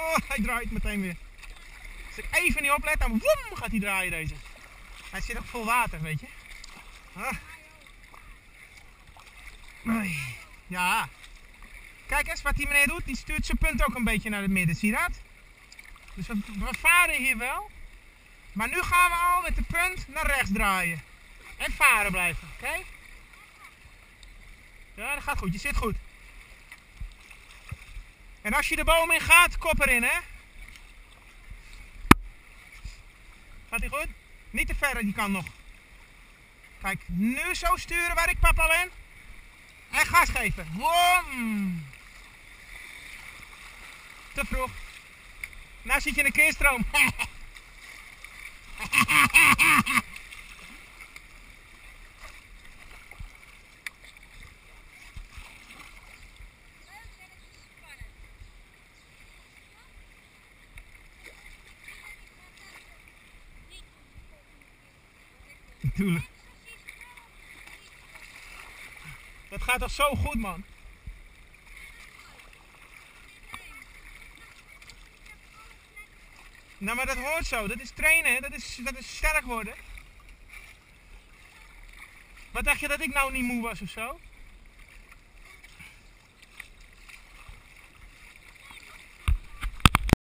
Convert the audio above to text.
Oh, hij draait meteen weer. Als ik even niet oplet, dan woem, gaat hij draaien deze. Hij zit ook vol water, weet je. Ah. Ja. Kijk eens wat die meneer doet. Die stuurt zijn punt ook een beetje naar het midden. Zie je dat? Dus we, we varen hier wel. Maar nu gaan we al met de punt naar rechts draaien. En varen blijven, oké? Ja, dat gaat goed. Je zit goed. En als je de boom in gaat, kop erin, hè? Gaat hij goed? Niet te ver, die kan nog. Kijk, nu zo sturen waar ik papa ben. En gas geven. Wom. Te vroeg. Nou zit je in een keerstroom. Dat gaat toch zo goed, man. Nou, maar dat hoort zo. Dat is trainen. Dat is, dat is sterk worden. Wat dacht je dat ik nou niet moe was of zo?